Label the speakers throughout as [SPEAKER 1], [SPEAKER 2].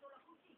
[SPEAKER 1] solo così.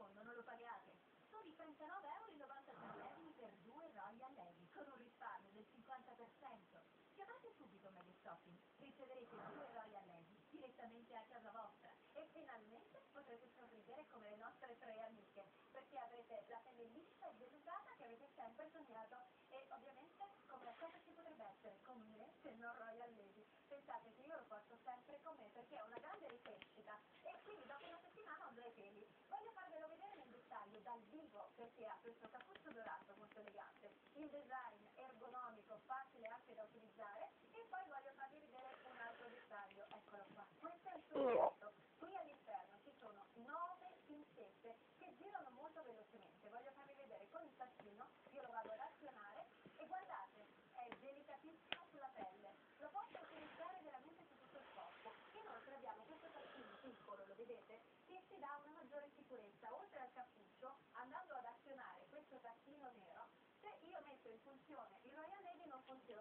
[SPEAKER 2] secondo non lo pagate. Soli 39,90 euro per due Royal Navy, con un risparmio del 50%. Chiamate subito Media Shopping, riceverete due Royal Navy direttamente a casa vostra e finalmente potrete sorridere come le nostre tre amiche, perché avrete la pelle liscia e velluta che avete sempre sognato e ovviamente come cosa ci potrebbe essere con me se non Royal Navy. Pensate che io lo porto sempre con me perché è una grande ricrescita e quindi dopo una settimana ho due peli. Voglio farvelo dal vivo perché ha questo cappuccio dorato molto elegante, il design ergonomico, facile anche da utilizzare e poi voglio farvi vedere un altro dettaglio, eccolo qua. Questo è il suo こっちはね。い屋なネギのこっちは。